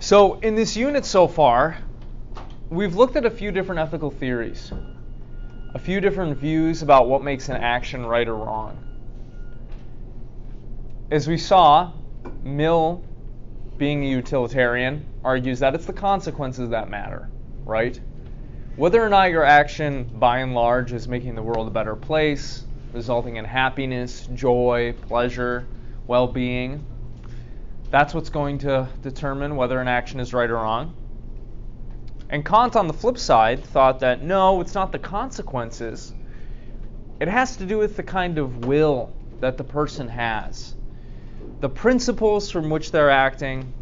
So, in this unit so far, we've looked at a few different ethical theories, a few different views about what makes an action right or wrong. As we saw, Mill, being a utilitarian, argues that it's the consequences that matter, right? Whether or not your action, by and large, is making the world a better place, resulting in happiness, joy, pleasure, well being, that's what's going to determine whether an action is right or wrong. And Kant, on the flip side, thought that no, it's not the consequences. It has to do with the kind of will that the person has, the principles from which they're acting,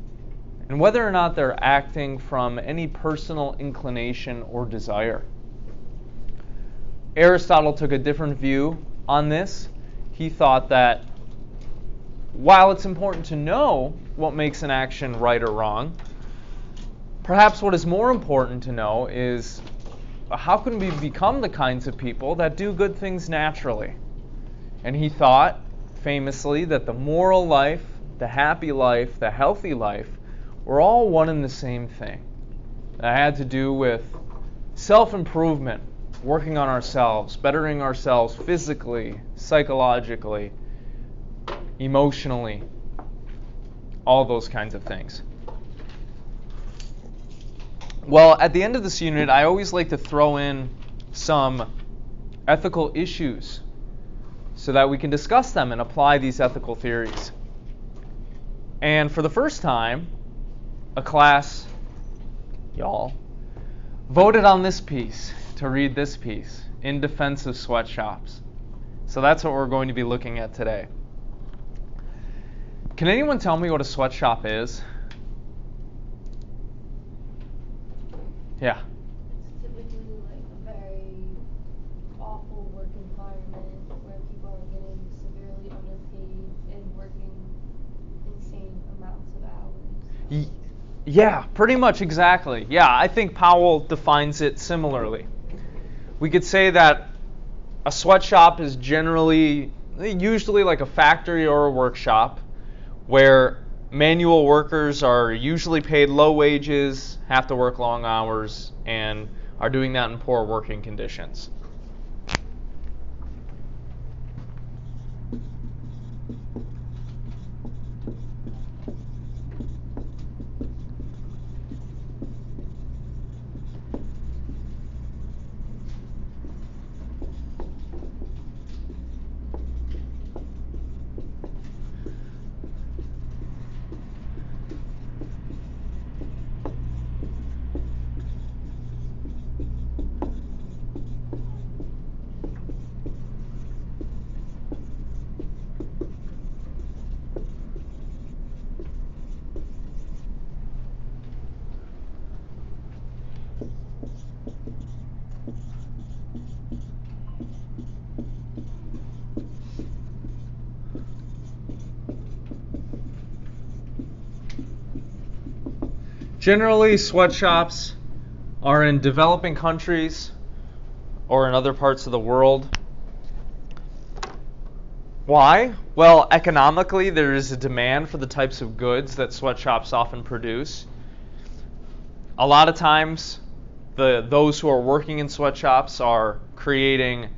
and whether or not they're acting from any personal inclination or desire. Aristotle took a different view on this. He thought that while it's important to know what makes an action right or wrong, perhaps what is more important to know is how can we become the kinds of people that do good things naturally? And he thought, famously, that the moral life, the happy life, the healthy life were all one and the same thing. That had to do with self improvement, working on ourselves, bettering ourselves physically, psychologically, emotionally, all those kinds of things. Well, at the end of this unit, I always like to throw in some ethical issues so that we can discuss them and apply these ethical theories. And for the first time, a class, y'all, voted on this piece to read this piece in defense of sweatshops. So that's what we're going to be looking at today. Can anyone tell me what a sweatshop is? Yeah. It's typically like a very awful work environment where people are getting severely underpaid and working insane amounts of hours. Y- yeah, pretty much exactly. Yeah, I think Powell defines it similarly. We could say that a sweatshop is generally, usually like a factory or a workshop where manual workers are usually paid low wages, have to work long hours, and are doing that in poor working conditions. Generally, sweatshops are in developing countries or in other parts of the world. Why? Well, economically, there is a demand for the types of goods that sweatshops often produce. A lot of times, the those who are working in sweatshops are creating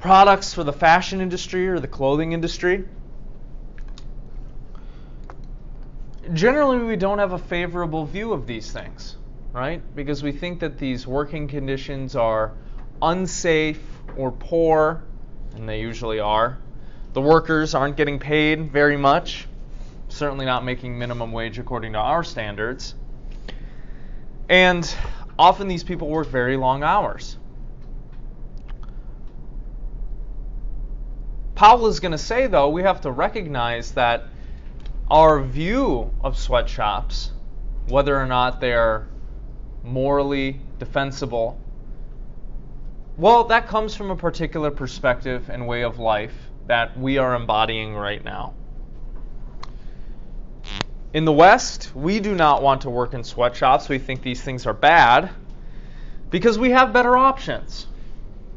products for the fashion industry or the clothing industry. Generally we don't have a favorable view of these things, right? Because we think that these working conditions are unsafe or poor, and they usually are. The workers aren't getting paid very much, certainly not making minimum wage according to our standards. And often these people work very long hours. Powell is going to say, though, we have to recognize that our view of sweatshops, whether or not they're morally defensible, well, that comes from a particular perspective and way of life that we are embodying right now. In the West, we do not want to work in sweatshops. We think these things are bad because we have better options,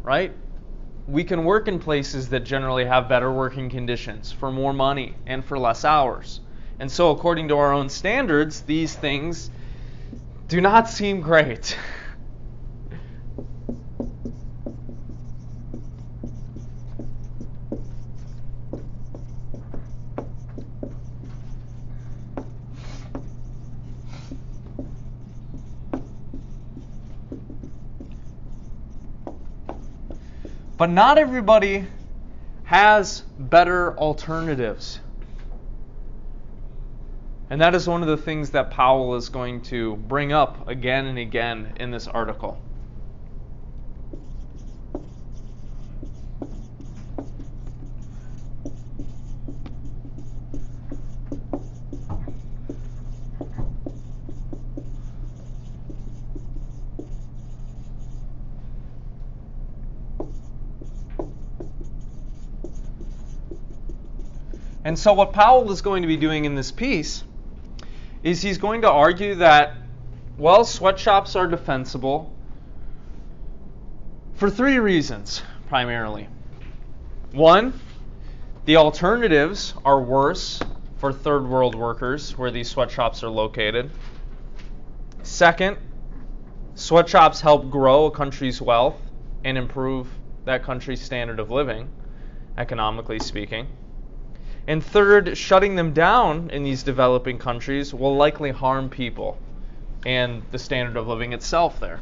right? We can work in places that generally have better working conditions for more money and for less hours. And so, according to our own standards, these things do not seem great. But not everybody has better alternatives. And that is one of the things that Powell is going to bring up again and again in this article. And so, what Powell is going to be doing in this piece is he's going to argue that, well, sweatshops are defensible for three reasons, primarily. One, the alternatives are worse for third world workers where these sweatshops are located. Second, sweatshops help grow a country's wealth and improve that country's standard of living, economically speaking. And third, shutting them down in these developing countries will likely harm people and the standard of living itself there.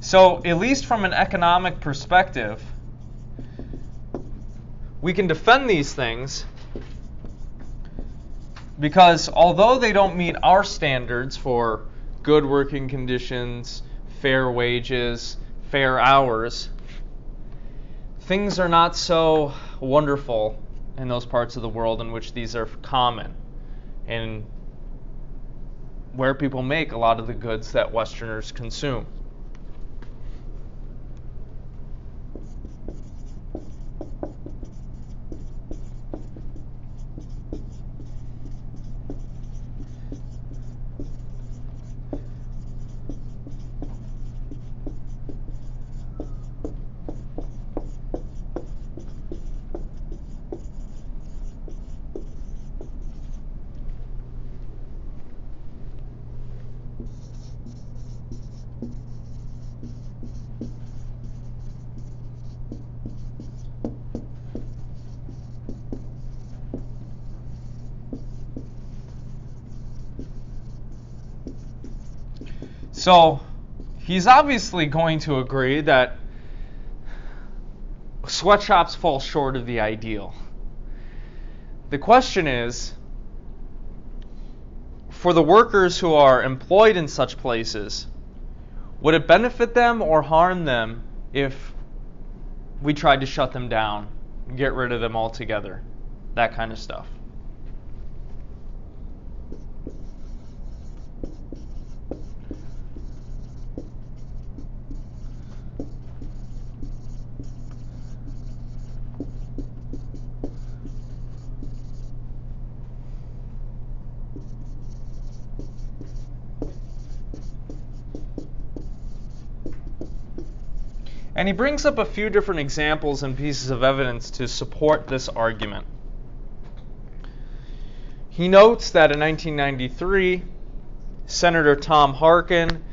So, at least from an economic perspective, we can defend these things because although they don't meet our standards for good working conditions, fair wages, fair hours, things are not so wonderful in those parts of the world in which these are common and where people make a lot of the goods that Westerners consume. So he's obviously going to agree that sweatshops fall short of the ideal. The question is for the workers who are employed in such places, would it benefit them or harm them if we tried to shut them down, get rid of them altogether? That kind of stuff. And he brings up a few different examples and pieces of evidence to support this argument. He notes that in 1993, Senator Tom Harkin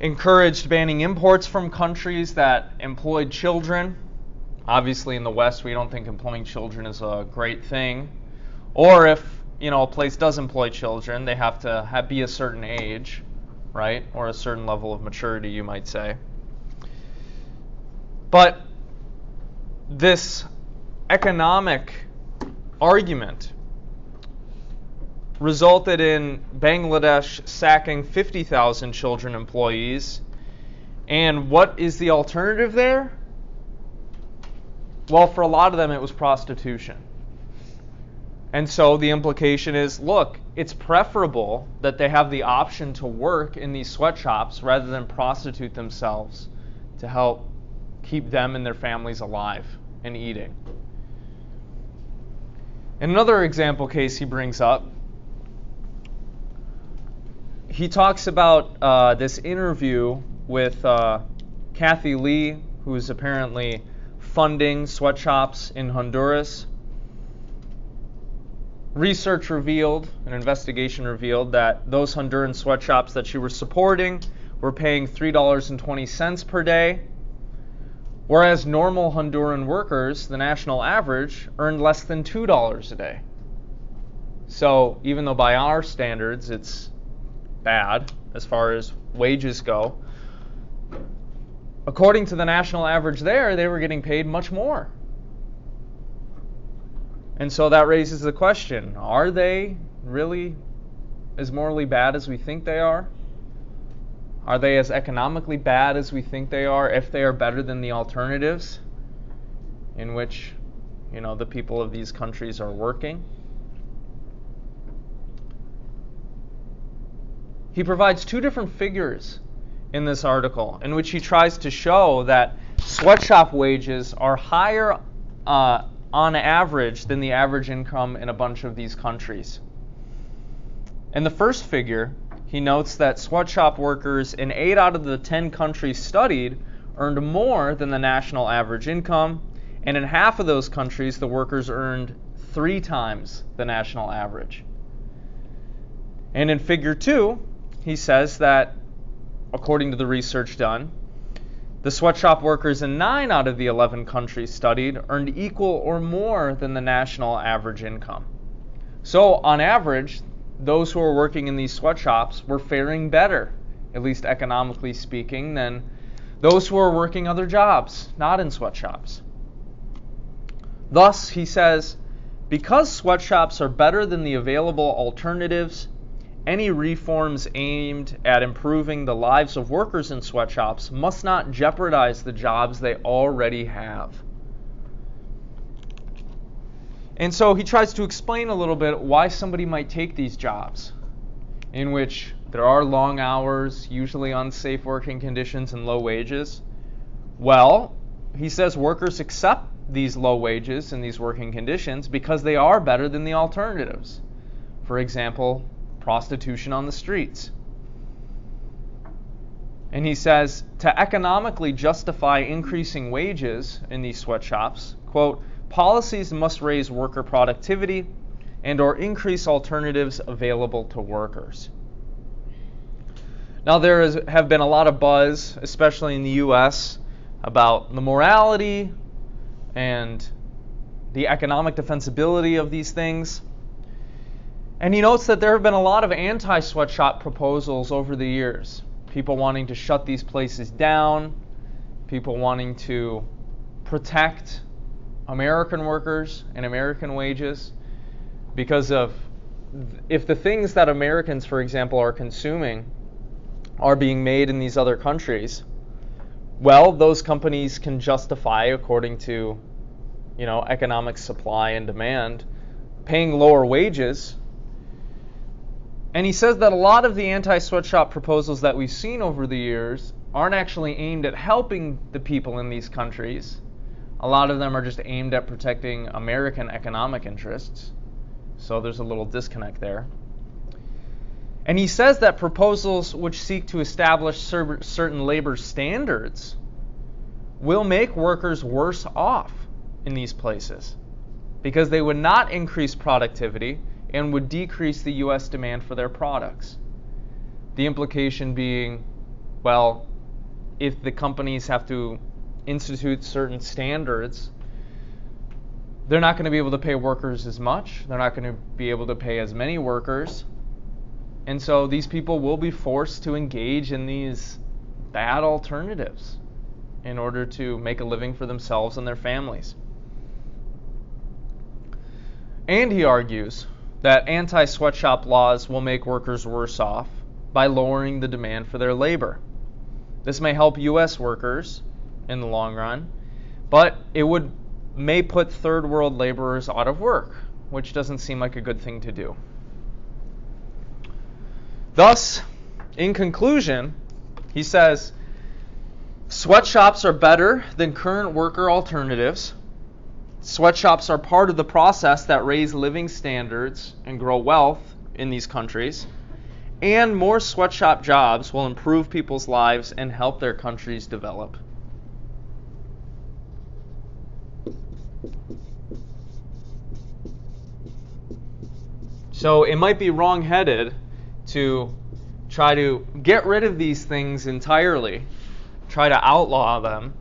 encouraged banning imports from countries that employed children. Obviously, in the West, we don't think employing children is a great thing. Or if you know a place does employ children, they have to have, be a certain age, right, or a certain level of maturity, you might say. But this economic argument resulted in Bangladesh sacking 50,000 children employees. And what is the alternative there? Well, for a lot of them, it was prostitution. And so the implication is look, it's preferable that they have the option to work in these sweatshops rather than prostitute themselves to help keep them and their families alive and eating. In another example case he brings up, he talks about uh, this interview with uh, Kathie Lee, who's apparently funding sweatshops in Honduras. Research revealed, an investigation revealed, that those Honduran sweatshops that she was supporting were paying $3.20 per day, whereas normal Honduran workers, the national average, earned less than $2 a day. So even though by our standards it's bad as far as wages go, according to the national average there, they were getting paid much more. And so that raises the question are they really as morally bad as we think they are? Are they as economically bad as we think they are if they are better than the alternatives in which, you know, the people of these countries are working? He provides two different figures in this article in which he tries to show that sweatshop wages are higher uh, on average than the average income in a bunch of these countries. In the first figure, he notes that sweatshop workers in 8 out of the 10 countries studied earned more than the national average income, and in half of those countries, the workers earned three times the national average. And in figure 2, he says that, according to the research done, the sweatshop workers in 9 out of the 11 countries studied earned equal or more than the national average income. So, on average, those who are working in these sweatshops were faring better, at least economically speaking, than those who are working other jobs, not in sweatshops. Thus, he says, because sweatshops are better than the available alternatives, any reforms aimed at improving the lives of workers in sweatshops must not jeopardize the jobs they already have. And so he tries to explain a little bit why somebody might take these jobs, in which there are long hours, usually unsafe working conditions, and low wages. Well, he says workers accept these low wages and these working conditions because they are better than the alternatives. For example, prostitution on the streets. And he says to economically justify increasing wages in these sweatshops, quote, policies must raise worker productivity and or increase alternatives available to workers. Now there is, have been a lot of buzz, especially in the US, about the morality and the economic defensibility of these things. And he notes that there have been a lot of anti sweatshop proposals over the years. People wanting to shut these places down, people wanting to protect American workers and American wages because of if the things that Americans, for example, are consuming are being made in these other countries, well, those companies can justify, according to you know economic supply and demand, paying lower wages and he says that a lot of the anti sweatshop proposals that we've seen over the years aren't actually aimed at helping the people in these countries. A lot of them are just aimed at protecting American economic interests. So there's a little disconnect there. And he says that proposals which seek to establish certain labor standards will make workers worse off in these places because they would not increase productivity and would decrease the U.S. demand for their products. The implication being, well, if the companies have to institute certain standards, they're not going to be able to pay workers as much. They're not going to be able to pay as many workers. And so these people will be forced to engage in these bad alternatives in order to make a living for themselves and their families. And he argues that anti sweatshop laws will make workers worse off by lowering the demand for their labor. This may help U.S. workers in the long run, but it would may put third world laborers out of work, which doesn't seem like a good thing to do. Thus, in conclusion, he says sweatshops are better than current worker alternatives Sweatshops are part of the process that raise living standards and grow wealth in these countries. And more sweatshop jobs will improve people's lives and help their countries develop. So it might be wrong headed to try to get rid of these things entirely, try to outlaw them,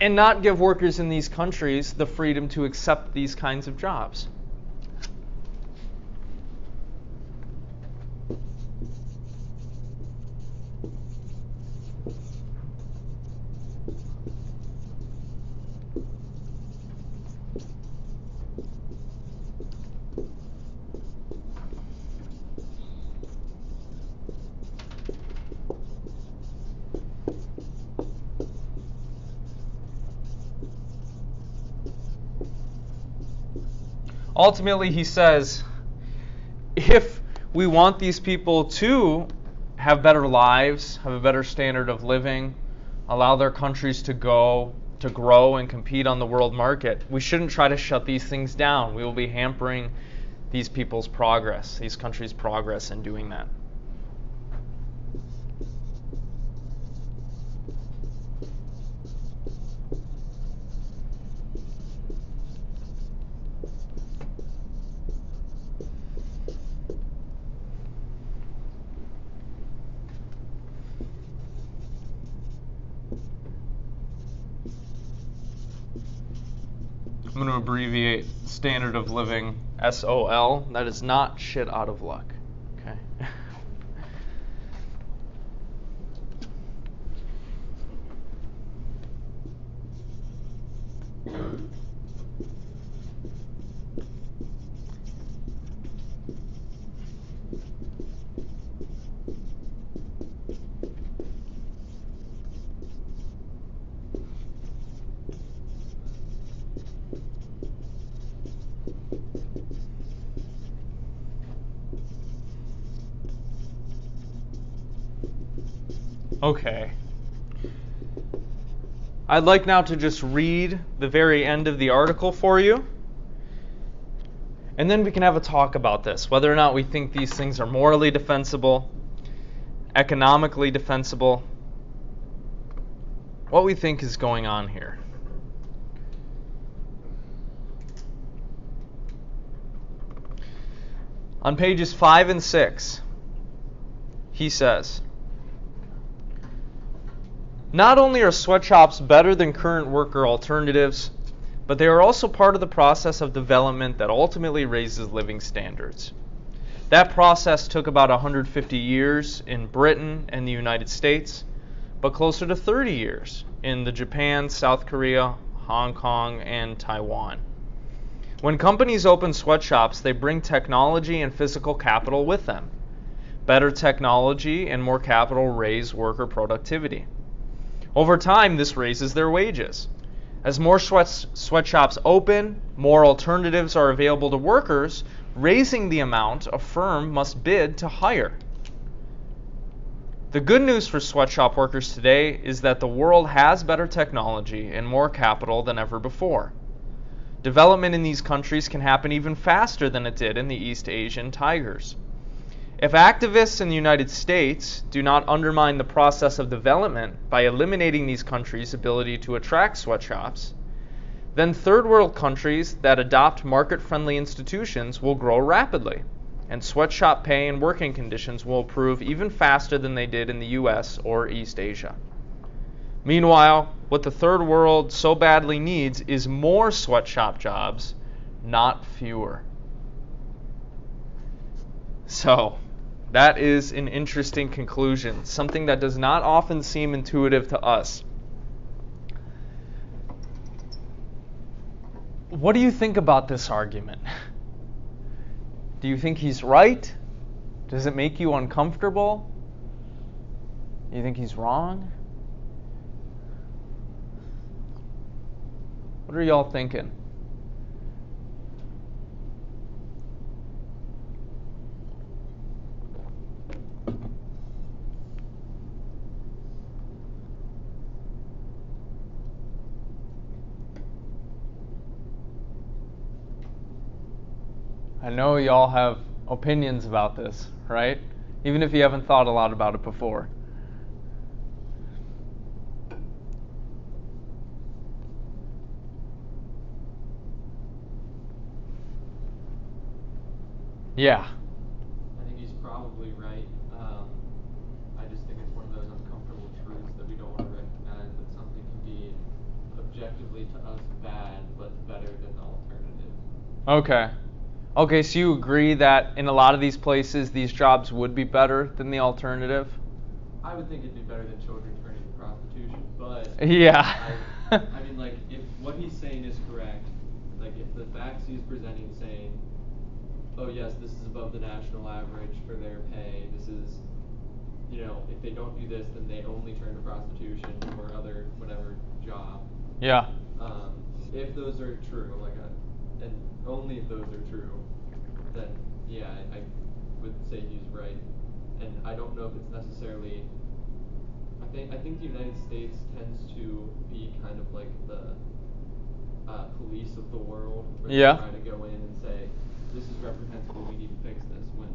and not give workers in these countries the freedom to accept these kinds of jobs. Ultimately, he says, if we want these people to have better lives, have a better standard of living, allow their countries to go to grow and compete on the world market, we shouldn't try to shut these things down. We will be hampering these people's progress, these countries' progress in doing that. I'm going to abbreviate standard of living SOL. That is not shit out of luck. Okay. I'd like now to just read the very end of the article for you. And then we can have a talk about this whether or not we think these things are morally defensible, economically defensible, what we think is going on here. On pages 5 and 6, he says, not only are sweatshops better than current worker alternatives, but they are also part of the process of development that ultimately raises living standards. That process took about 150 years in Britain and the United States, but closer to 30 years in the Japan, South Korea, Hong Kong, and Taiwan. When companies open sweatshops, they bring technology and physical capital with them. Better technology and more capital raise worker productivity. Over time, this raises their wages. As more sweats, sweatshops open, more alternatives are available to workers, raising the amount a firm must bid to hire. The good news for sweatshop workers today is that the world has better technology and more capital than ever before. Development in these countries can happen even faster than it did in the East Asian tigers. If activists in the United States do not undermine the process of development by eliminating these countries' ability to attract sweatshops, then third world countries that adopt market friendly institutions will grow rapidly, and sweatshop pay and working conditions will improve even faster than they did in the US or East Asia. Meanwhile, what the third world so badly needs is more sweatshop jobs, not fewer. So, that is an interesting conclusion, something that does not often seem intuitive to us. What do you think about this argument? Do you think he's right? Does it make you uncomfortable? Do you think he's wrong? What are y'all thinking? I know y'all have opinions about this, right? Even if you haven't thought a lot about it before. Yeah. I think he's probably right. Um, I just think it's one of those uncomfortable truths that we don't want to recognize that something can be objectively to us bad, but better than the alternative. Okay. Okay, so you agree that in a lot of these places, these jobs would be better than the alternative? I would think it'd be better than children turning to prostitution, but Yeah. I, I mean, like, if what he's saying is correct, like, if the facts he's presenting saying, oh yes, this is above the national average for their pay, this is, you know, if they don't do this, then they only turn to prostitution or other whatever job. Yeah. Um, if those are true, like, uh, and only if those are true, then yeah, I, I would say he's right. And I don't know if it's necessarily. I think I think the United States tends to be kind of like the uh, police of the world, where Yeah. they try to go in and say, "This is reprehensible. We need to fix this." When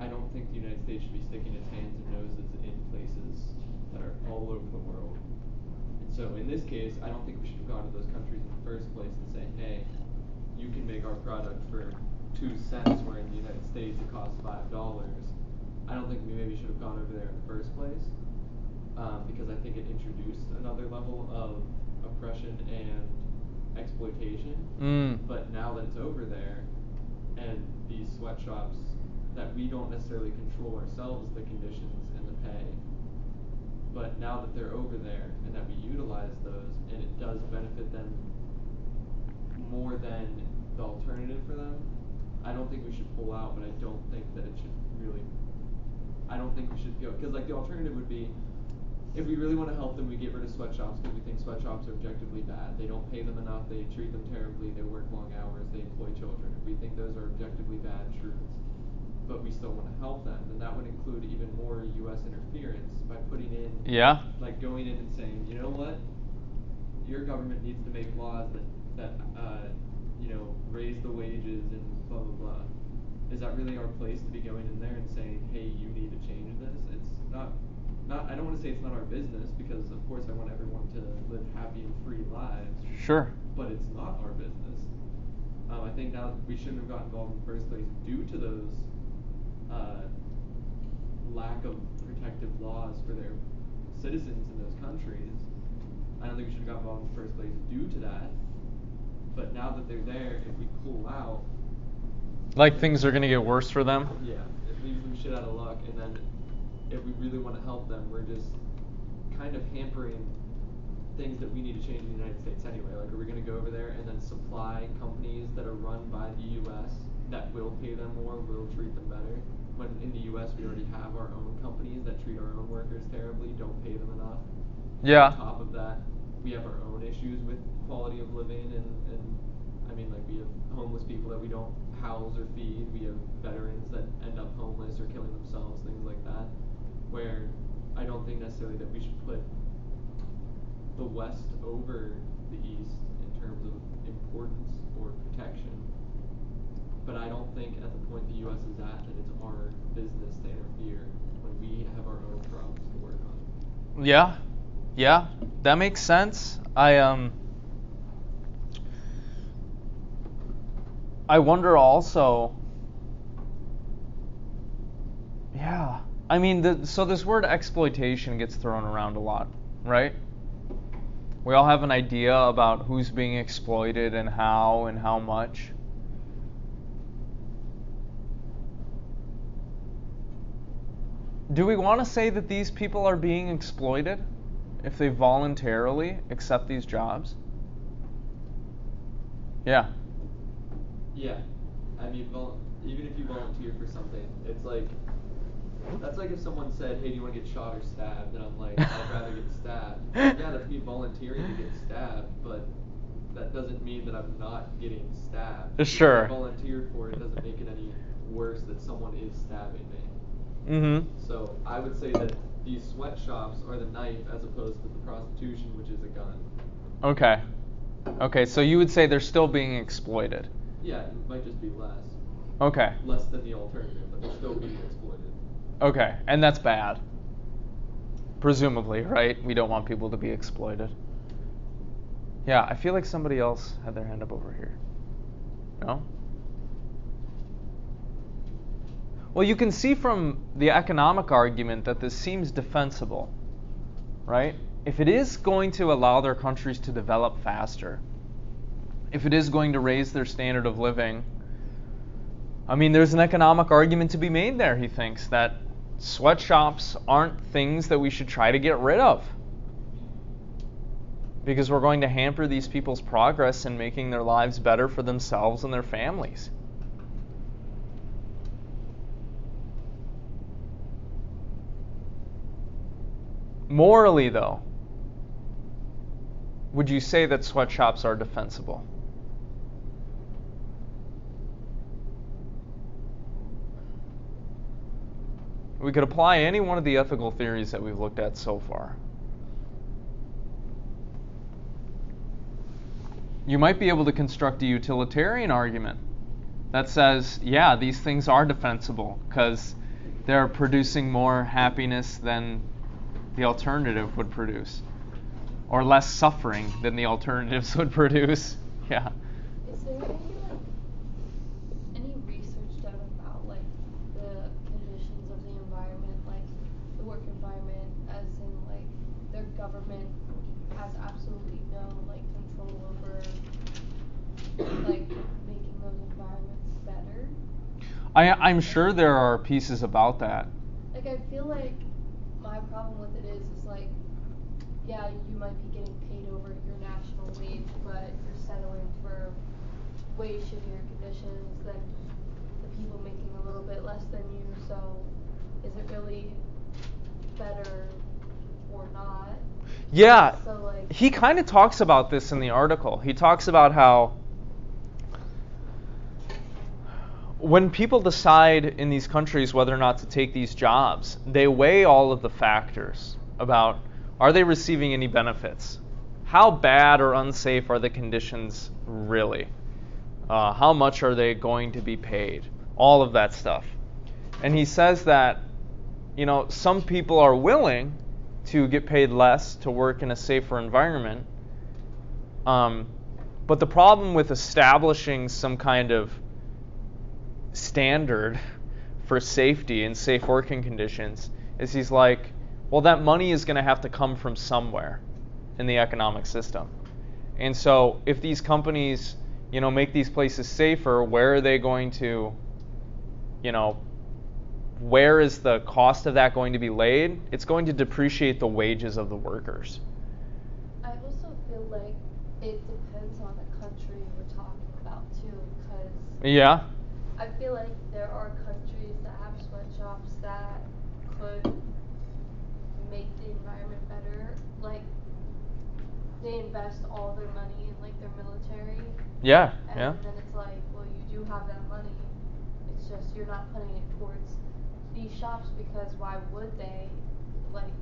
I don't think the United States should be sticking its hands and noses in places that are all over the world. So in this case, I don't think we should have gone to those countries in the first place and say, hey, you can make our product for two cents, where in the United States it costs five dollars. I don't think we maybe should have gone over there in the first place, um, because I think it introduced another level of oppression and exploitation. Mm. But now that it's over there, and these sweatshops that we don't necessarily control ourselves the conditions and the pay, but now that they're over there and that we utilize those and it does benefit them more than the alternative for them, I don't think we should pull out, but I don't think that it should really. I don't think we should feel because like the alternative would be if we really want to help them, we get rid of sweatshops because we think sweatshops are objectively bad. They don't pay them enough. They treat them terribly. They work long hours. They employ children. If we think those are objectively bad truths, but we still want to help them, then that would include even more U.S. interference by putting in, Yeah. like going in and saying, you know what, your government needs to make laws that that uh, you know raise the wages and blah blah blah. Is that really our place to be going in there and saying, hey, you need to change this? It's not. Not, I don't want to say it's not our business because of course I want everyone to live happy and free lives Sure. but it's not our business. Um, I think now we shouldn't have gotten involved in the first place due to those uh, lack of protective laws for their citizens in those countries. I don't think we should have gotten involved in the first place due to that. But now that they're there, if we pull out, Like things are gonna get worse for them. yeah, it leaves them shit out of luck. And then if we really want to help them, we're just kind of hampering things that we need to change in the United States anyway. Like, are we going to go over there and then supply companies that are run by the U.S. that will pay them more, will treat them better? When in the U.S. we already have our own companies that treat our own workers terribly, don't pay them enough. Yeah. On top of that, we have our own issues with quality of living and, and I mean like we have homeless people that we don't house or feed. We have veterans that end up homeless or killing themselves, things like that. Where I don't think necessarily that we should put the West over the East in terms of importance or protection. But I don't think at the point the U.S. is at that it's our business to interfere when we have our own problems to work on. Yeah. Yeah. That makes sense. I um. I wonder also. Yeah. I mean, the, so this word exploitation gets thrown around a lot, right? We all have an idea about who's being exploited and how and how much. Do we want to say that these people are being exploited if they voluntarily accept these jobs? Yeah. Yeah, I mean, vol- even if you volunteer for something, it's like that's like if someone said, "Hey, do you want to get shot or stabbed?" And I'm like, "I'd rather get stabbed." yeah, that's me volunteering to get stabbed, but that doesn't mean that I'm not getting stabbed. Sure. I volunteered for it doesn't make it any worse that someone is stabbing me. Mm-hmm. So I would say that these sweatshops are the knife as opposed to the prostitution, which is a gun. Okay. Okay, so you would say they're still being exploited. Yeah, it might just be less. Okay. less than the alternative, but they're still being exploited. Okay, and that's bad. Presumably, right? We don't want people to be exploited. Yeah, I feel like somebody else had their hand up over here. No? Well, you can see from the economic argument that this seems defensible, right? If it is going to allow their countries to develop faster, if it is going to raise their standard of living, I mean, there's an economic argument to be made there, he thinks, that sweatshops aren't things that we should try to get rid of. Because we're going to hamper these people's progress in making their lives better for themselves and their families. Morally, though, would you say that sweatshops are defensible? We could apply any one of the ethical theories that we've looked at so far. You might be able to construct a utilitarian argument that says, yeah, these things are defensible because they're producing more happiness than the alternative would produce, or less suffering than the alternatives would produce. Yeah. Is there any like any research done about like the conditions of the environment, like the work environment, as in like their government has absolutely no like control over like making those environments better? I, I'm sure there are pieces about that. Like I feel like my problem with it is is like yeah, you might be getting paid over your national wage, but you're settling for way shittier conditions than the people making a little bit less than you. So, is it really better or not? Yeah. So like He kind of talks about this in the article. He talks about how when people decide in these countries whether or not to take these jobs, they weigh all of the factors about are they receiving any benefits? How bad or unsafe are the conditions really? Uh, how much are they going to be paid? All of that stuff. And he says that, you know, some people are willing to get paid less to work in a safer environment. Um, but the problem with establishing some kind of standard for safety and safe working conditions is he's like, well, that money is going to have to come from somewhere in the economic system. And so if these companies, you know, make these places safer, where are they going to, you know, where is the cost of that going to be laid? It's going to depreciate the wages of the workers. I also feel like it depends on the country we're talking about too, because Yeah. I feel like there are countries that have sweatshops that could make the environment better. Like they invest all their money in like their military. Yeah. And Yeah. then it's like, well, you do have that money. It's just you're not putting it towards these shops because why would they? Like,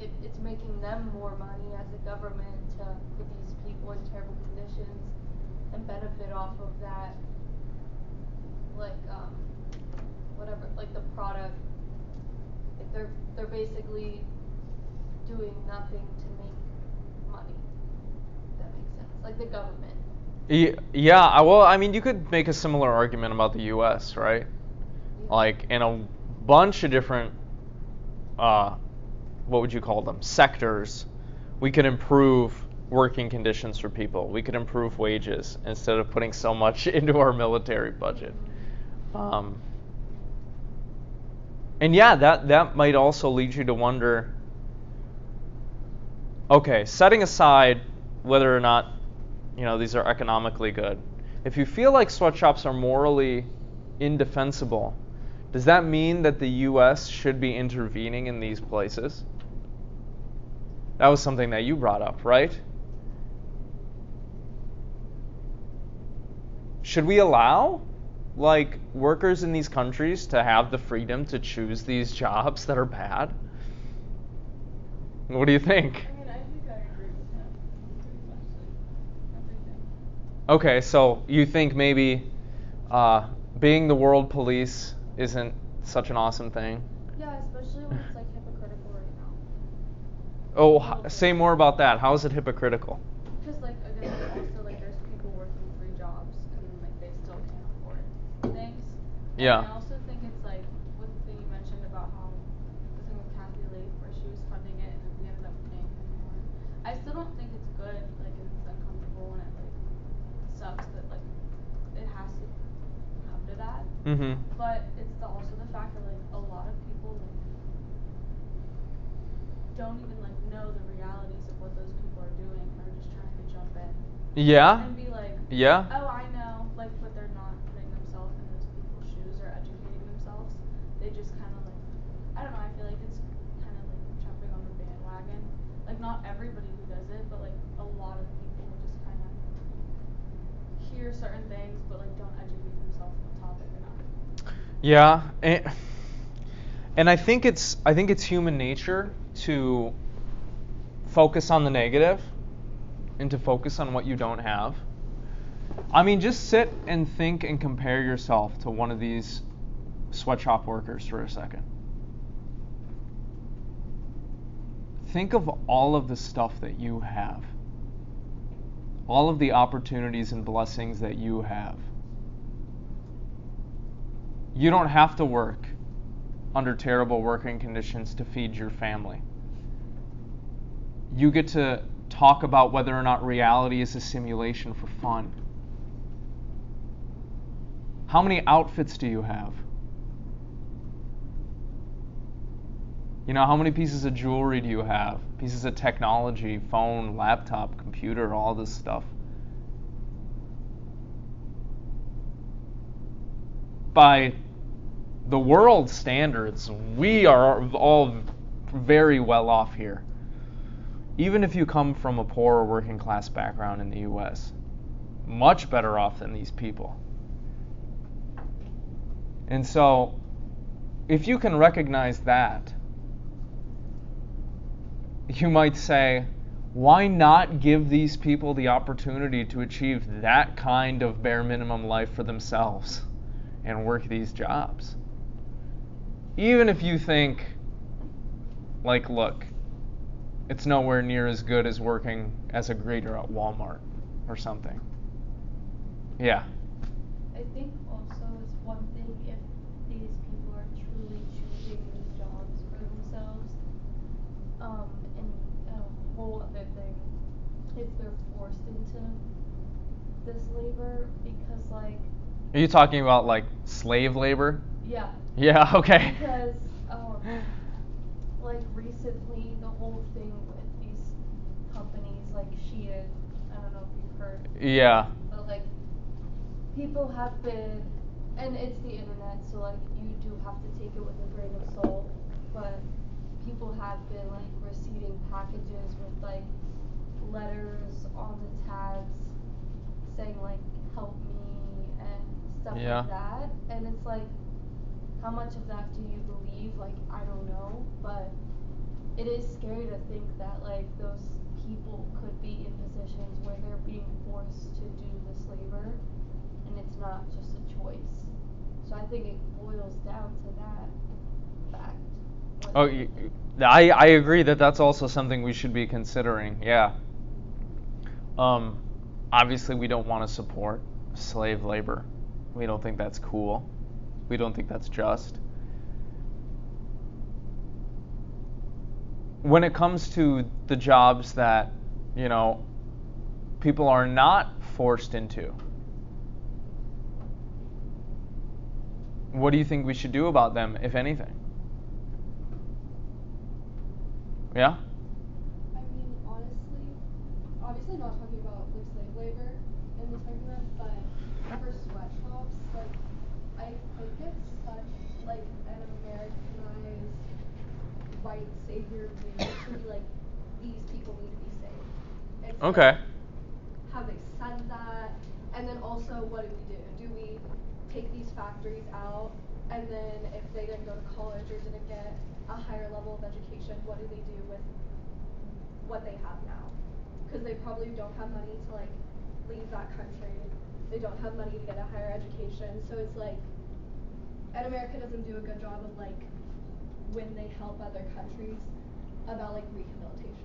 it, it's making them more money as a government to put these people in terrible conditions and benefit off of that. Like, um, whatever, like the product. Like they're they're basically doing nothing to make money. That makes sense. Like the government. Yeah, well, I mean, you could make a similar argument about the U.S., right? Like in a bunch of different, uh, what would you call them, sectors, we could improve working conditions for people. We could improve wages instead of putting so much into our military budget. Um, and yeah, that that might also lead you to wonder. Okay, setting aside whether or not you know these are economically good, if you feel like sweatshops are morally indefensible, does that mean that the U.S. should be intervening in these places? That was something that you brought up, right? Should we allow like workers in these countries to have the freedom to choose these jobs that are bad? What do you think? I mean, I think I agree with him. Much like. Okay, so you think maybe uh, being the world police isn't such an awesome thing. Yeah, especially when it's like hypocritical right now. Oh, h- say more about that. How is it hypocritical? Because like again, also like there's people working three jobs and like they still can't afford things. And Yeah. I also think it's like with the thing you mentioned about how the thing with Kathie Lee where she was funding it and then we ended up paying her more. I still don't think it's good, like and it's uncomfortable and it like sucks that like it has to come to that. Mm-hmm. But it's the, also the fact that like a lot of people like don't even like know the realities of what those people are doing and are just trying to jump in Yeah. and be like, Yeah. oh I know, like but they're not putting themselves in those people's shoes or educating themselves. They just kind of like, I don't know. I feel like it's kind of like jumping on the bandwagon. Like not everybody who does it, but like a lot of people just kind of hear certain things, but like don't educate themselves on the topic enough. Yeah, and, and I think it's I think it's human nature to focus on the negative and to focus on what you don't have. I mean, just sit and think and compare yourself to one of these sweatshop workers for a second. Think of all of the stuff that you have. All of the opportunities and blessings that you have you don't have to work under terrible working conditions to feed your family. You get to talk about whether or not reality is a simulation for fun. How many outfits do you have? You know, how many pieces of jewelry do you have? Pieces of technology, phone, laptop, computer, all this stuff. By the world standards, we are all very well off here. Even if you come from a poor working class background in the US, much better off than these people. And so, if you can recognize that, you might say, why not give these people the opportunity to achieve that kind of bare minimum life for themselves? And work these jobs. Even if you think, like, look, it's nowhere near as good as working as a greeter at Walmart or something. Yeah. I think also it's one thing if these people are truly choosing these jobs for themselves. Um, and a whole other thing if they're forced into this labor because like Are you talking about like slave labor? yeah. Yeah, okay. Because um like recently the whole thing with these companies like Shein, I don't know if you've heard Yeah. but like people have been and it's the internet so like you do have to take it with a grain of salt but people have been like receiving packages with like letters on the tags saying like help me stuff Yeah. like that and it's like how much of that do you believe like i don't know but it is scary to think that like those people could be in positions where they're being forced to do this labor and it's not just a choice so i think it boils down to that fact Oh, you? I I agree that that's also something we should be considering. Yeah. Um, obviously, we don't want to support slave labor. We don't think that's cool. We don't think that's just. When it comes to the jobs that, you know, people are not forced into, what do you think we should do about them, if anything? Yeah? I mean, honestly, obviously not talking about like slave labor in this argument, but for sweatshops, like I think it's such like an Americanized white savior view to be like these people need to be saved. It's Okay. like, have they said that? And then also, what do we do? Do we take these factories out, and then if they didn't go to college or didn't get a higher level of education, what do they do with what they have now? Because they probably don't have money to like leave that country they don't have money to get a higher education. So it's like, and America doesn't do a good job of like when they help other countries about like rehabilitation.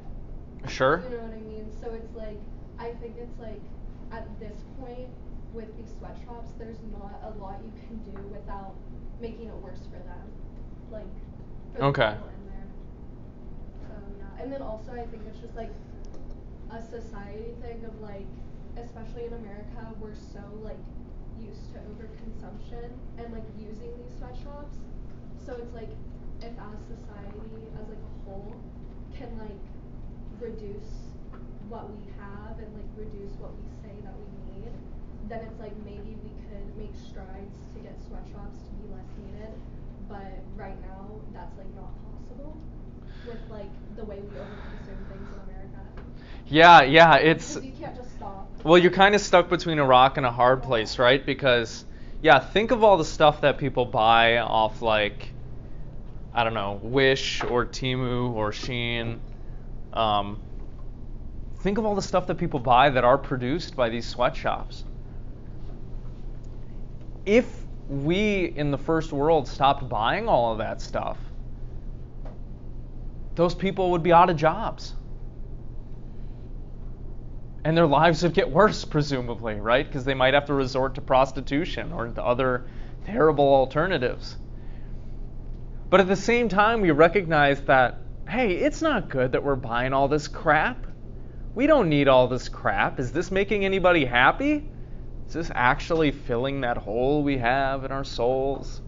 Sure. You know what I mean? So it's like I think it's like at this point with these sweatshops, there's not a lot you can do without making it worse for them. Like for the Okay. people in there. So yeah. And then also I think it's just like a society thing of like especially in America we're so like used to overconsumption and like using these sweatshops. So it's like if as society as like a whole can like reduce what we have and like reduce what we say that we need, then it's like maybe we could make strides to get sweatshops to be less needed. But right now that's like not possible with like the way we overconsume things in America. Yeah, yeah, it's you can't. Well, you're kind of stuck between a rock and a hard place, right? Because yeah, think of all the stuff that people buy off like I don't know, Wish or Temu or Shein. Um, think of all the stuff that people buy that are produced by these sweatshops. If we in the first world stopped buying all of that stuff, those people would be out of jobs. And their lives would get worse, presumably, right? Because they might have to resort to prostitution or to other terrible alternatives. But at the same time, we recognize that, hey, it's not good that we're buying all this crap. We don't need all this crap. Is this making anybody happy? Is this actually filling that hole we have in our souls?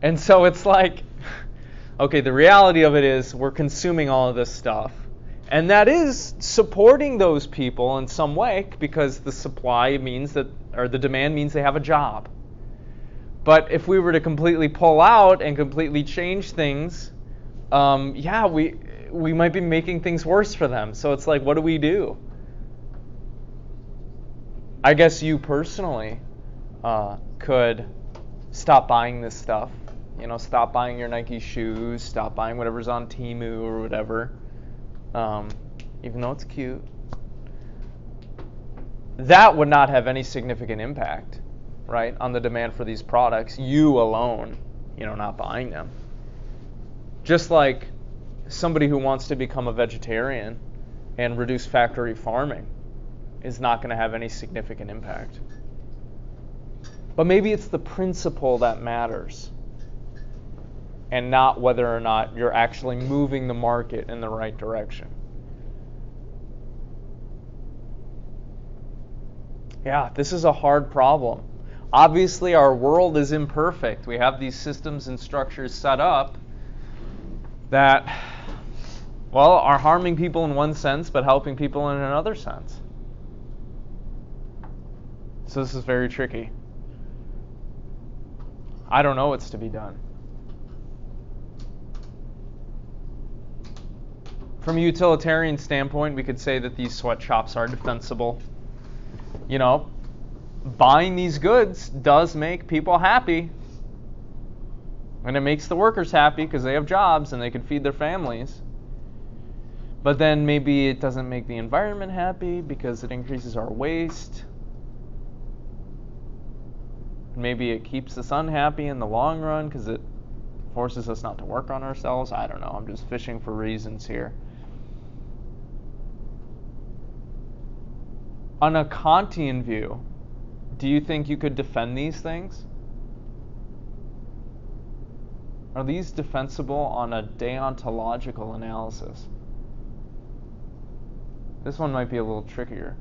And so it's like, okay, the reality of it is we're consuming all of this stuff. And that is supporting those people in some way because the supply means that, or the demand means they have a job. But if we were to completely pull out and completely change things, um, yeah, we we might be making things worse for them. So it's like, what do we do? I guess you personally uh, could stop buying this stuff. You know, stop buying your Nike shoes, stop buying whatever's on Temu or whatever, um, even though it's cute. That would not have any significant impact, right, on the demand for these products. You alone, you know, not buying them. Just like somebody who wants to become a vegetarian and reduce factory farming is not going to have any significant impact. But maybe it's the principle that matters and not whether or not you're actually moving the market in the right direction. Yeah, this is a hard problem. Obviously, our world is imperfect. We have these systems and structures set up that, well, are harming people in one sense but helping people in another sense. So this is very tricky. I don't know what's to be done. From a utilitarian standpoint, we could say that these sweatshops are defensible. You know, buying these goods does make people happy. And it makes the workers happy because they have jobs and they can feed their families. But then maybe it doesn't make the environment happy because it increases our waste. Maybe it keeps us unhappy in the long run because it forces us not to work on ourselves. I don't know. I'm just fishing for reasons here. On a Kantian view, do you think you could defend these things? Are these defensible on a deontological analysis? This one might be a little trickier.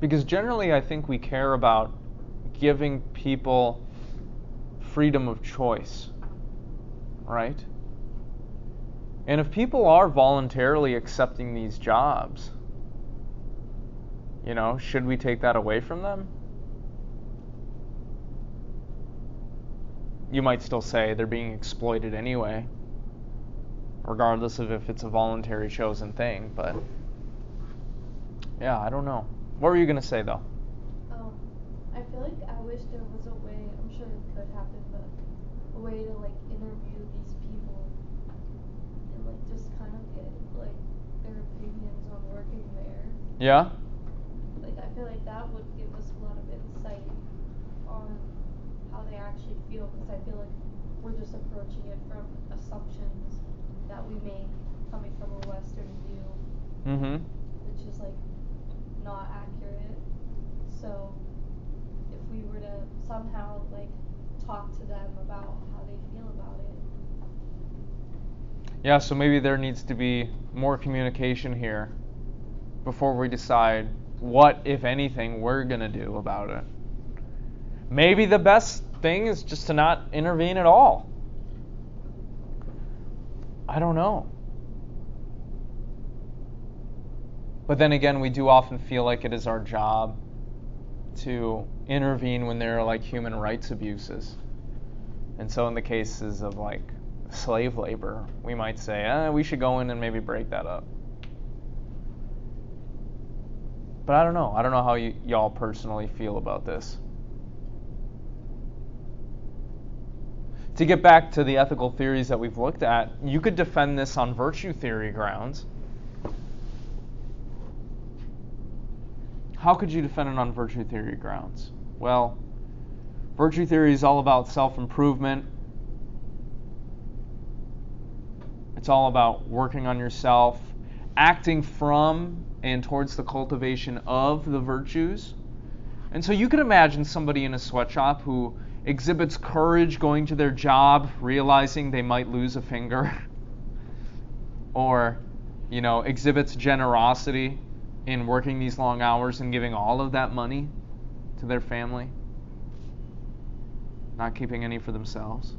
Because generally, I think we care about giving people freedom of choice, right? And if people are voluntarily accepting these jobs, you know, should we take that away from them? You might still say they're being exploited anyway, regardless of if it's a voluntary chosen thing, but yeah, I don't know. What were you going to say though? Um, I feel like I wish there was a way, I'm sure it could happen, but a way to like interview these people like their opinions on working there. Yeah? Like I feel like that would give us a lot of insight on how they actually feel because I feel like we're just approaching it from assumptions that we make coming from a Western view, Mm-hmm. which is like not accurate. So if we were to somehow like talk to them about how they feel about it. Yeah, so maybe there needs to be more communication here before we decide what, if anything, we're going to do about it. Maybe the best thing is just to not intervene at all. I don't know. But then again, we do often feel like it is our job to intervene when there are like human rights abuses. And so, in the cases of like slave labor, we might say, eh, we should go in and maybe break that up. But I don't know. I don't know how y'all personally feel about this. To get back to the ethical theories that we've looked at, you could defend this on virtue theory grounds. How could you defend it on virtue theory grounds? Well, virtue theory is all about self improvement, it's all about working on yourself, acting from and towards the cultivation of the virtues. And so you could imagine somebody in a sweatshop who exhibits courage going to their job, realizing they might lose a finger, or, you know, exhibits generosity in working these long hours and giving all of that money to their family, not keeping any for themselves.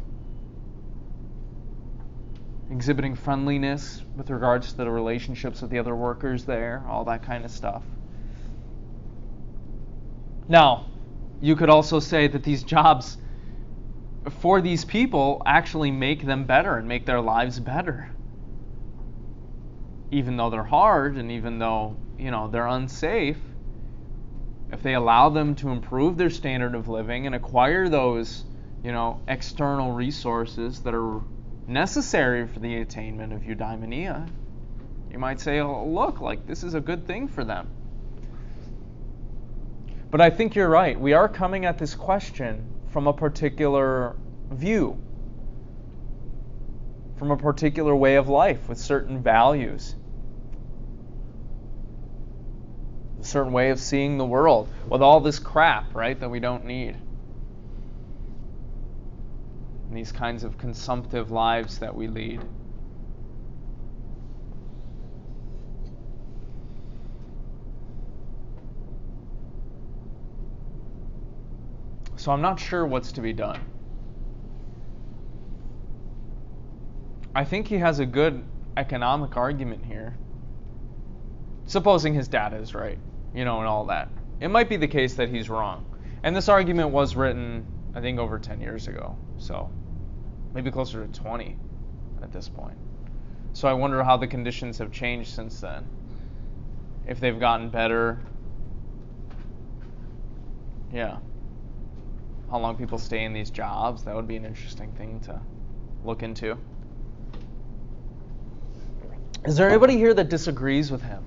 Exhibiting friendliness with regards to the relationships with the other workers there, all that kind of stuff. Now, you could also say that these jobs for these people actually make them better and make their lives better. Even though they're hard and even though, you know, they're unsafe, if they allow them to improve their standard of living and acquire those, you know, external resources that are necessary for the attainment of eudaimonia, you might say, oh, look, like this is a good thing for them. But I think you're right. We are coming at this question from a particular view, from a particular way of life with certain values, a certain way of seeing the world, with all this crap, right, that we don't need. These kinds of consumptive lives that we lead. So I'm not sure what's to be done. I think he has a good economic argument here. Supposing his data is right, you know, and all that. It might be the case that he's wrong. And this argument was written, I think, over 10 years ago. So maybe closer to 20 at this point. So I wonder how the conditions have changed since then. If they've gotten better. Yeah how long people stay in these jobs. That would be an interesting thing to look into. Is there anybody here that disagrees with him?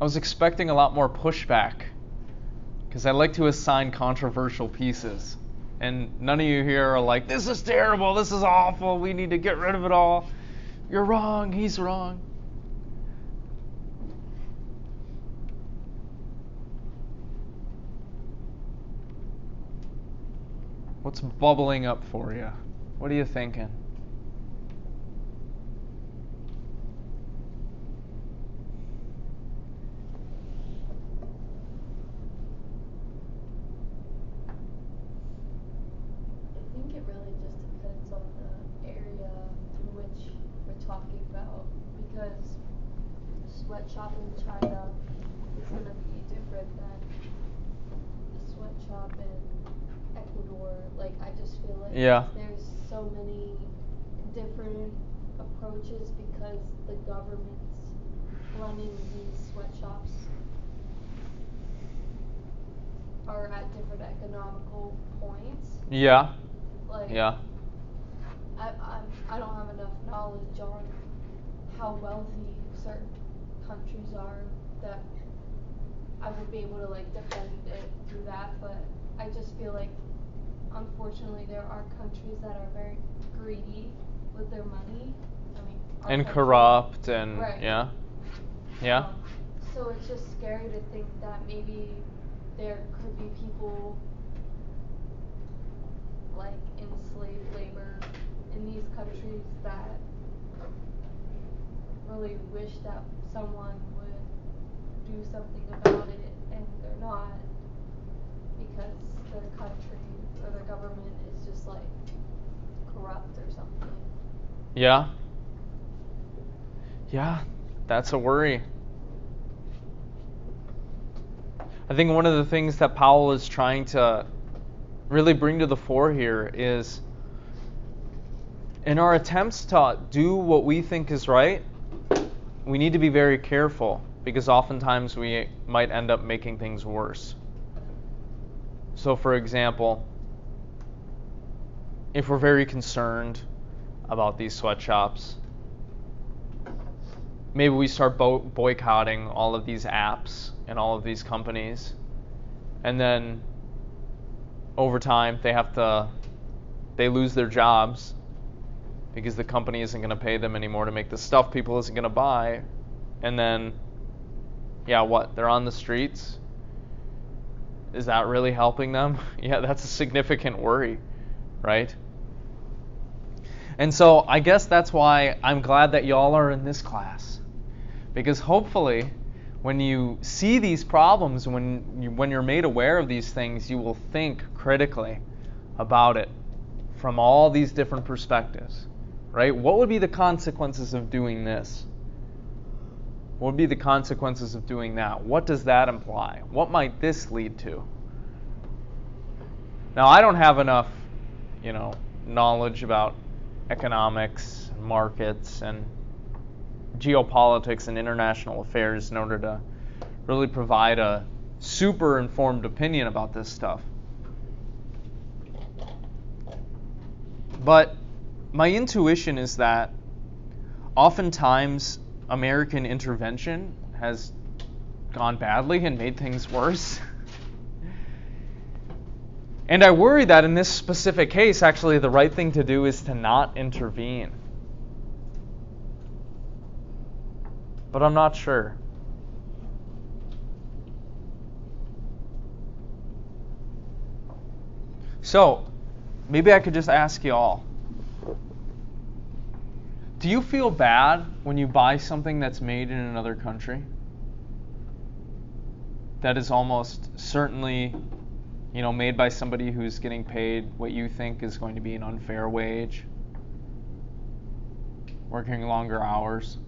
I was expecting a lot more pushback because I like to assign controversial pieces. And none of you here are like, this is terrible, this is awful, we need to get rid of it all. You're wrong, he's wrong. What's bubbling up for you? What are you thinking? I think it really just depends on the area in which we're talking about because a sweatshop in China is gonna be different than a sweatshop in Ecuador. Like I just feel like Yeah. there's so many different approaches because the government's running these sweatshops are at different economical points. Yeah. Like Yeah. I I'm, I don't have enough knowledge on how wealthy certain countries are that I would be able to like defend it through that, but I just feel like unfortunately there are countries that are very greedy with their money. I mean and country- corrupt and Right. yeah. Yeah. Um, so it's just scary to think that maybe there could be people like in slave labor in these countries that really wish that someone would do something about it and they're not because their country or their government is just like corrupt or something. Yeah. Yeah, that's a worry. I think one of the things that Powell is trying to really bring to the fore here is in our attempts to do what we think is right, we need to be very careful because oftentimes we might end up making things worse. So, for example, if we're very concerned about these sweatshops, maybe we start bo- boycotting all of these apps and all of these companies, and then over time they have to they lose their jobs because the company isn't going to pay them anymore to make the stuff people isn't going to buy, and then yeah, what they're on the streets. Is that really helping them? Yeah, that's a significant worry, right? And so I guess that's why I'm glad that y'all are in this class. Because hopefully, when you see these problems, when, you, when you're made aware of these things, you will think critically about it from all these different perspectives. Right? What would be the consequences of doing this? What would be the consequences of doing that? What does that imply? What might this lead to? Now, I don't have enough, you know, knowledge about economics, and markets, and geopolitics and international affairs in order to really provide a super informed opinion about this stuff. But my intuition is that oftentimes American intervention has gone badly and made things worse. and I worry that in this specific case, actually, the right thing to do is to not intervene. But I'm not sure. So, maybe I could just ask you all Do you feel bad when you buy something that's made in another country? That is almost certainly, you know, made by somebody who's getting paid what you think is going to be an unfair wage, working longer hours.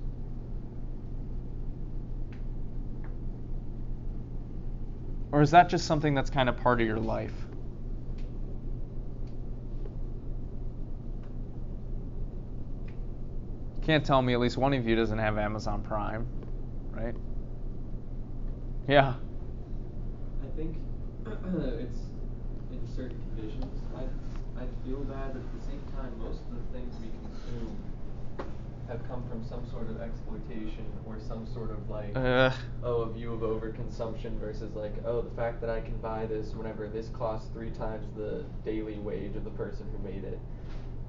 Or is that just something that's kind of part of your life? Can't tell me at least one of you doesn't have Amazon Prime, right? Yeah. I think it's in certain conditions. I I feel bad, but at the same time, most of the things we consume have come from some sort of exploitation or some sort of like Uh, oh a view of overconsumption versus like oh the fact that I can buy this whenever this costs three times the daily wage of the person who made it.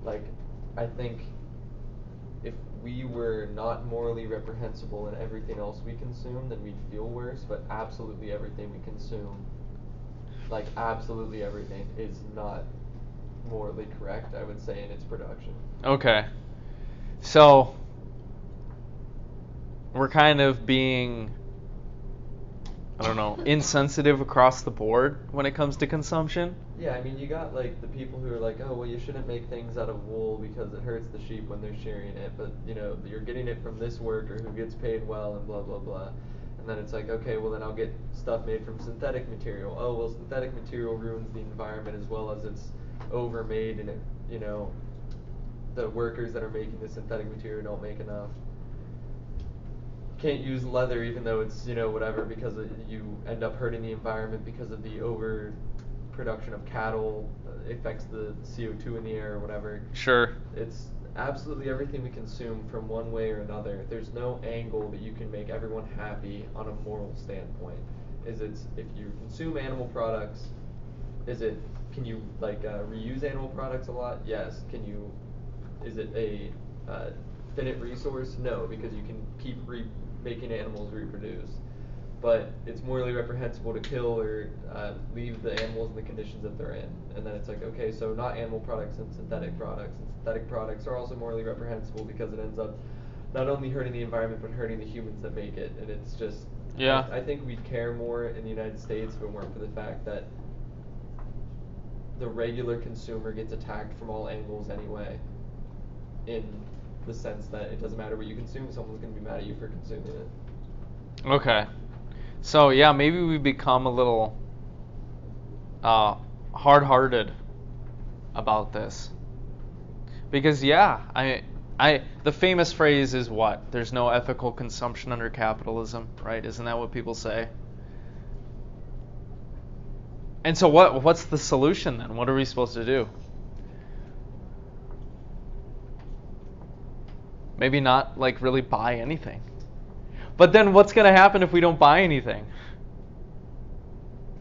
Like I think if we were not morally reprehensible in everything else we consume, then we'd feel worse. But absolutely everything we consume, like absolutely everything, is not morally correct. I would say in its production. okay. So, we're kind of being, I don't know, insensitive across the board when it comes to consumption. Yeah, I mean, you got like the people who are like, oh, well, you shouldn't make things out of wool because it hurts the sheep when they're shearing it, but you know, you're getting it from this worker who gets paid well and blah blah blah. And then it's like, okay, well then I'll get stuff made from synthetic material. Oh, well, synthetic material ruins the environment as well as it's overmade and it, you know, the workers that are making the synthetic material don't make enough. Can't use leather even though it's you know whatever because it, you end up hurting the environment because of the over production of cattle. Uh, affects the CO2 in the air or whatever. Sure. It's absolutely everything we consume from one way or another. There's no angle that you can make everyone happy on a moral standpoint. Is it if you consume animal products, is it can you like uh, reuse animal products a lot? Yes. Can you? Is it a uh, finite resource? No, because you can keep re- making animals reproduce. But it's morally reprehensible to kill or uh, leave the animals in the conditions that they're in. And then it's like, okay, so not animal products and synthetic products. And synthetic products are also morally reprehensible because it ends up not only hurting the environment but hurting the humans that make it. And it's just, Yeah. I, I think we'd care more in the United States if it weren't for the fact that the regular consumer gets attacked from all angles anyway. In the sense that it doesn't matter what you consume, someone's going to be mad at you for consuming it. Okay. So yeah, maybe we become a little uh, hard-hearted about this. Because yeah, I I the famous phrase is what? There's no ethical consumption under capitalism, right? Isn't that what people say? And so what what's the solution then? What are we supposed to do? Maybe not like really buy anything. But then what's going to happen if we don't buy anything?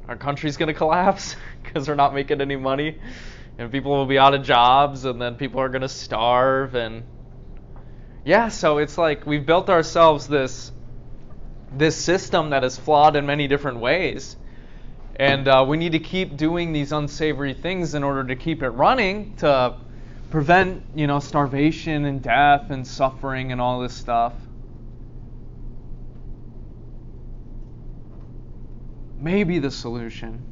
Our country's going to collapse because we're not making any money and people will be out of jobs and then people are going to starve and yeah, so it's like we've built ourselves this this system that is flawed in many different ways. And uh, we need to keep doing these unsavory things in order to keep it running to prevent, you know, starvation and death and suffering and all this stuff. Maybe the solution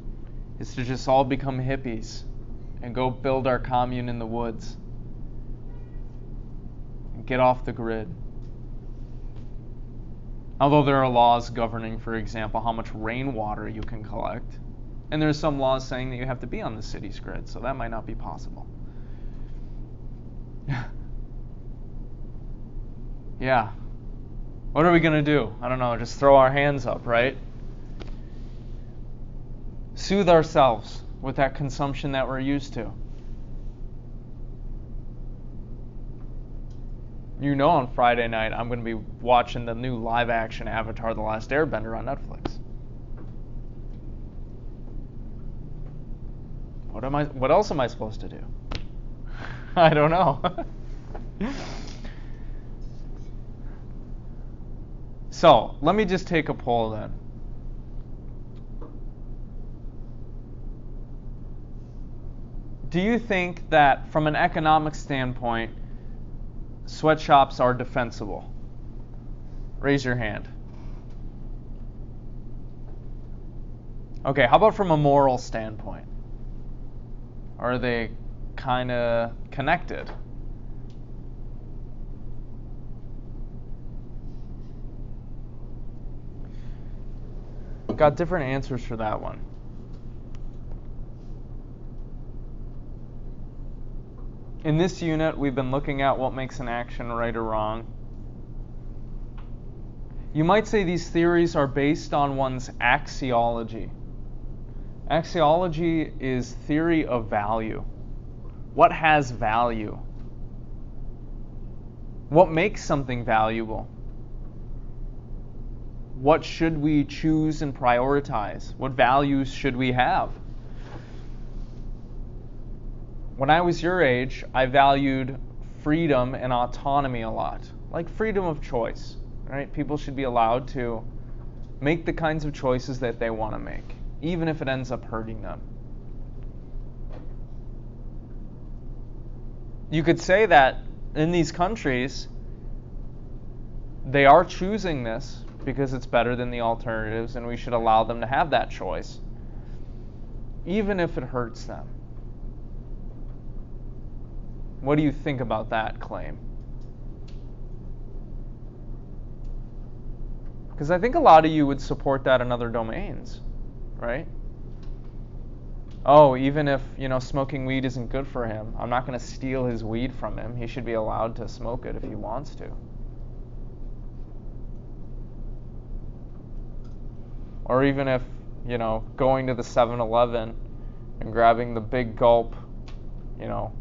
is to just all become hippies and go build our commune in the woods and get off the grid. Although there are laws governing, for example, how much rainwater you can collect. And there's some laws saying that you have to be on the city's grid, so that might not be possible. yeah. What are we going to do? I don't know, just throw our hands up, right? Soothe ourselves with that consumption that we're used to. You know, on Friday night, I'm going to be watching the new live action Avatar The Last Airbender on Netflix. What am I what else am I supposed to do? I don't know. so, let me just take a poll then. Do you think that from an economic standpoint, sweatshops are defensible? Raise your hand. Okay, how about from a moral standpoint? Are they kind of connected? Got different answers for that one. In this unit, we've been looking at what makes an action right or wrong. You might say these theories are based on one's axiology. Axiology is theory of value. What has value? What makes something valuable? What should we choose and prioritize? What values should we have? When I was your age, I valued freedom and autonomy a lot, like freedom of choice. Right? People should be allowed to make the kinds of choices that they want to make, even if it ends up hurting them. You could say that in these countries, they are choosing this because it's better than the alternatives, and we should allow them to have that choice, even if it hurts them. What do you think about that claim? Because I think a lot of you would support that in other domains, right? Oh, even if, you know, smoking weed isn't good for him, I'm not going to steal his weed from him. He should be allowed to smoke it if he wants to. Or even if, you know, going to the 7 Eleven and grabbing the big gulp you know,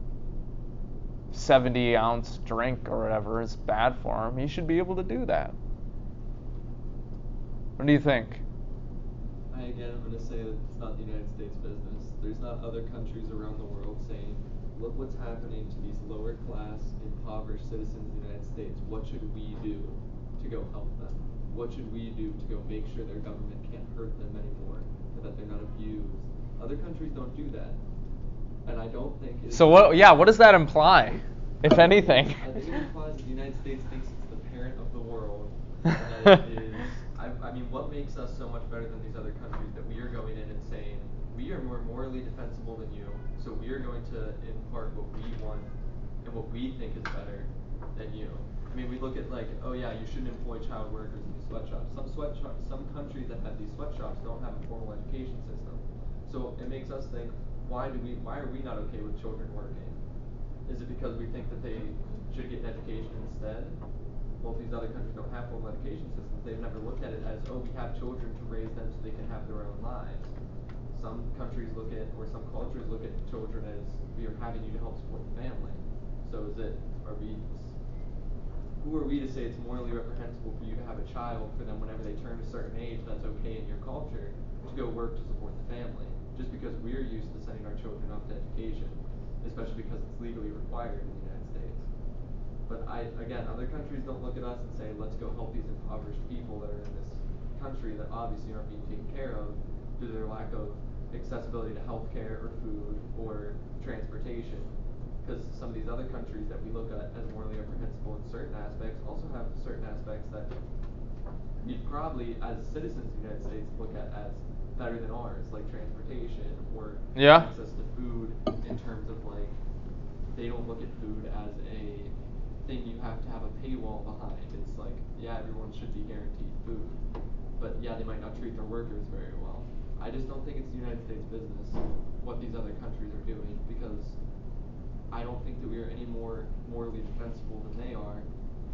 70 ounce drink or whatever is bad for him, he should be able to do that. What do you think? I again, I'm going to say that it's not the United States business. There's not other countries around the world saying, look what's happening to these lower class, impoverished citizens of the United States. What should we do to go help them? What should we do to go make sure their government can't hurt them anymore and that they're not abused? Other countries don't do that. And I don't think it's So what? Yeah, what does that imply, if anything? I think it implies that the United States thinks it's the parent of the world. And that it is. I, I mean, what makes us so much better than these other countries that we are going in and saying we are more morally defensible than you, so we are going to impart what we want and what we think is better than you. I mean, we look at like, oh yeah, you shouldn't employ child workers in these sweatshops. Some sweatshops, some countries that have these sweatshops don't have a formal education system. So it makes us think, why do we, why are we not okay with children working? Is it because we think that they should get an education instead? Well, if these other countries don't have formal education systems, they've never looked at it as, oh, we have children to raise them so they can have their own lives. Some countries look at, or some cultures look at children as, we are having you to help support the family. So is it, are we, who are we to say it's morally reprehensible for you to have a child for them whenever they turn a certain age, that's okay in your culture, to go work to support the family? Just because we're used to sending our children off to education, especially because it's legally required in the United States. But I, again, other countries don't look at us and say, let's go help these impoverished people that are in this country that obviously aren't being taken care of due to their lack of accessibility to healthcare or food or transportation. Because some of these other countries that we look at as morally reprehensible in certain aspects also have certain aspects that we probably, as citizens of the United States, look at as better than ours, like transportation or Yeah. access to food in terms of like they don't look at food as a thing you have to have a paywall behind. It's like, yeah, everyone should be guaranteed food. But yeah, they might not treat their workers very well. I just don't think it's the United States business what these other countries are doing because I don't think that we are any more morally defensible than they are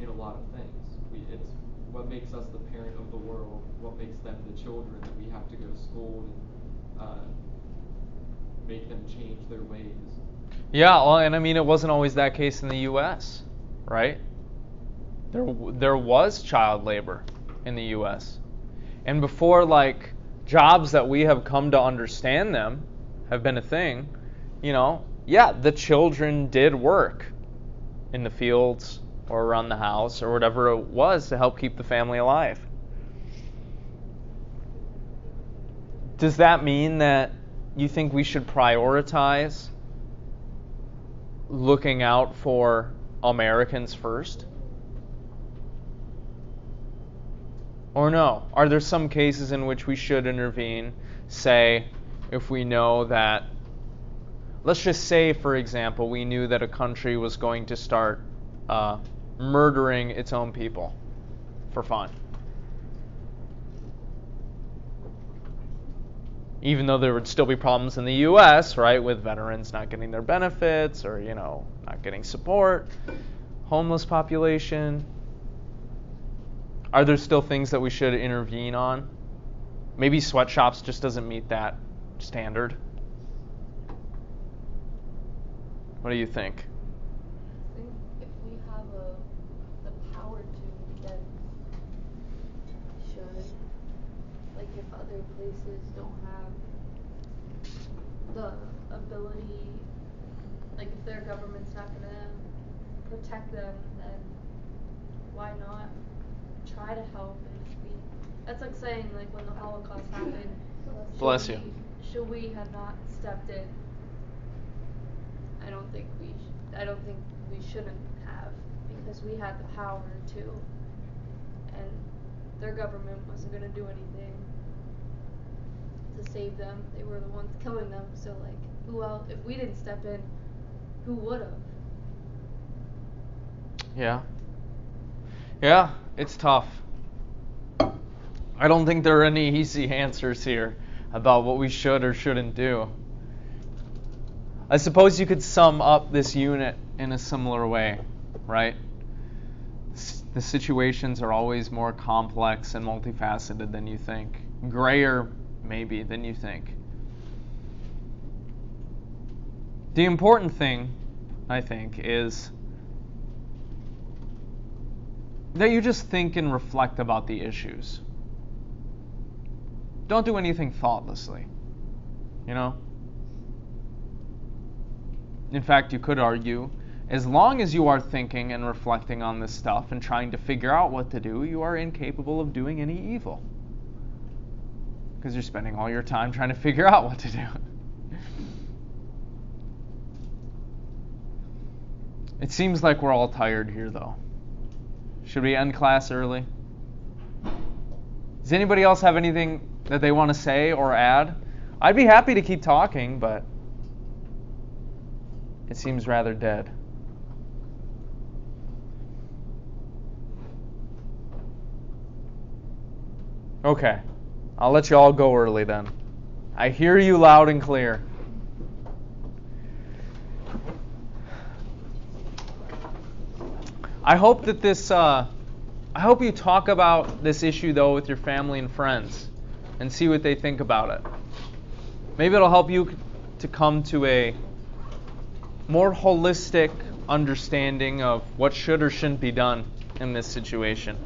in a lot of things. We, it's what makes us the parent of the world, what makes them the children that we have to go to school and uh, make them change their ways. Yeah, well, and I mean, it wasn't always that case in the U.S., right? There, there was child labor in the U.S. And before, like, jobs that we have come to understand them have been a thing, you know, yeah, the children did work in the fields or around the house or whatever it was to help keep the family alive. Does that mean that you think we should prioritize looking out for Americans first? Or no? Are there some cases in which we should intervene, say, if we know that, let's just say, for example, we knew that a country was going to start uh, murdering its own people for fun? even though there would still be problems in the US, right, with veterans not getting their benefits or, you know, not getting support, homeless population. Are there still things that we should intervene on? Maybe sweatshops just doesn't meet that standard. What do you think? I think if we have the power to, then we should. Like if other places don't have the ability, like if their government's not gonna protect them, then why not try to help if we, that's like saying like when the Holocaust happened. Bless you. we- Should we have not stepped in? I don't think we, sh- I don't think we shouldn't have, because we had the power to. And their government wasn't gonna do anything to save them, they were the ones killing them, so like, who else, if we didn't step in, who would've? Yeah. Yeah, it's tough. I don't think there are any easy answers here about what we should or shouldn't do. I suppose you could sum up this unit in a similar way, right? The situations are always more complex and multifaceted than you think, grayer maybe than you think. The important thing, I think, is that you just think and reflect about the issues. Don't do anything thoughtlessly. You know? In fact, you could argue as long as you are thinking and reflecting on this stuff and trying to figure out what to do, you are incapable of doing any evil. Because you're spending all your time trying to figure out what to do. It seems like we're all tired here, though. Should we end class early? Does anybody else have anything that they want to say or add? I'd be happy to keep talking, but it seems rather dead. Okay, I'll let you all go early then. I hear you loud and clear. I hope that this, uh, I hope you talk about this issue though with your family and friends and see what they think about it. Maybe it'll help you to come to a more holistic understanding of what should or shouldn't be done in this situation.